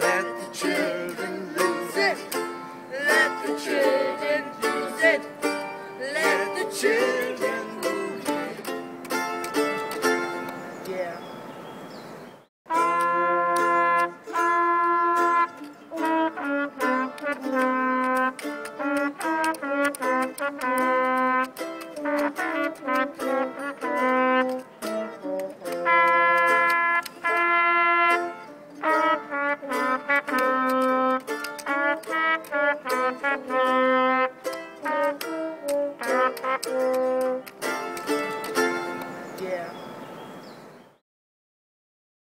Let the children let Thank you.